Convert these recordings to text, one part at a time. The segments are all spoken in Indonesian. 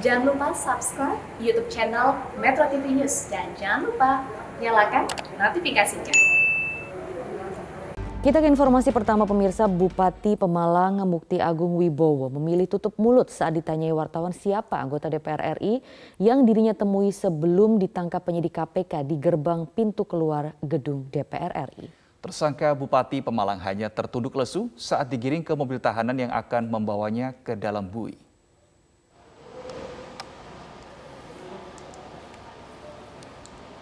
Jangan lupa subscribe YouTube channel Metro TV News dan jangan lupa nyalakan notifikasinya. Kita ke informasi pertama pemirsa Bupati Pemalang Mukti Agung Wibowo memilih tutup mulut saat ditanyai wartawan siapa anggota DPR RI yang dirinya temui sebelum ditangkap penyidik KPK di gerbang pintu keluar gedung DPR RI. Tersangka Bupati Pemalang hanya tertunduk lesu saat digiring ke mobil tahanan yang akan membawanya ke dalam bui.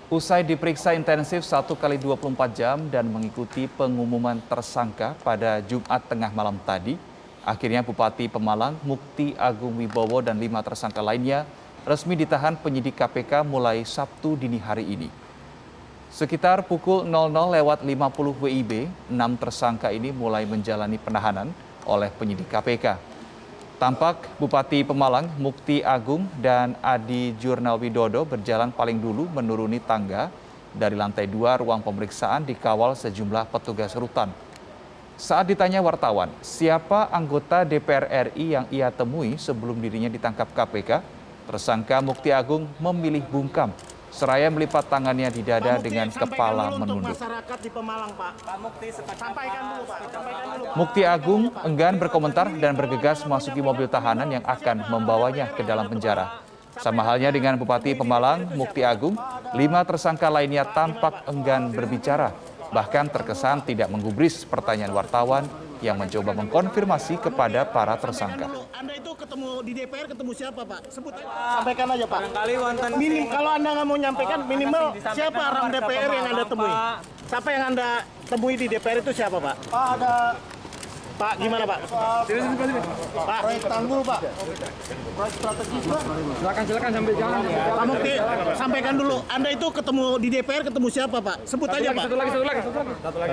Usai diperiksa intensif 1 kali 24 jam dan mengikuti pengumuman tersangka pada Jumat tengah malam tadi, akhirnya Bupati Pemalang Mukti Agung Wibowo dan lima tersangka lainnya resmi ditahan penyidik KPK mulai Sabtu dini hari ini. Sekitar pukul 00 lewat 50 WIB, enam tersangka ini mulai menjalani penahanan oleh penyidik KPK. Tampak Bupati Pemalang Mukti Agung dan Adi Jurnal Widodo berjalan paling dulu menuruni tangga dari lantai dua ruang pemeriksaan dikawal sejumlah petugas rutan. Saat ditanya wartawan, siapa anggota DPR RI yang ia temui sebelum dirinya ditangkap KPK, tersangka Mukti Agung memilih bungkam seraya melipat tangannya di dada Mukti, dengan kepala menunduk. Masyarakat di Pemalang, Pak. Pak Mukti, sampaikan dulu, Pak. Sampaikan dulu. Mukti Agung enggan berkomentar dan bergegas memasuki mobil tahanan yang akan membawanya ke dalam penjara. Sama halnya dengan Bupati Pemalang, Mukti Agung, lima tersangka lainnya tampak enggan berbicara, bahkan terkesan tidak menggubris pertanyaan wartawan yang mencoba mengkonfirmasi kepada para tersangka. Ketemu di DPR ketemu siapa Pak? Sebut aja. Sampaikan aja Pak. Minim kalau Anda nggak mau nyampaikan minimal siapa orang DPR yang Anda temui? Siapa yang Anda temui di DPR itu siapa Pak? Pak ada Pak, gimana Pak? Sini, sini, sini. Pak, proyek tanggul Pak. Proyek strategis Pak. Silakan, silakan sampai jalan. Pak Mukti, sampaikan dulu. Anda itu ketemu di DPR ketemu siapa Pak? Sebut satu aja lagi, Pak. Satu lagi, satu lagi, satu lagi. Satu lagi.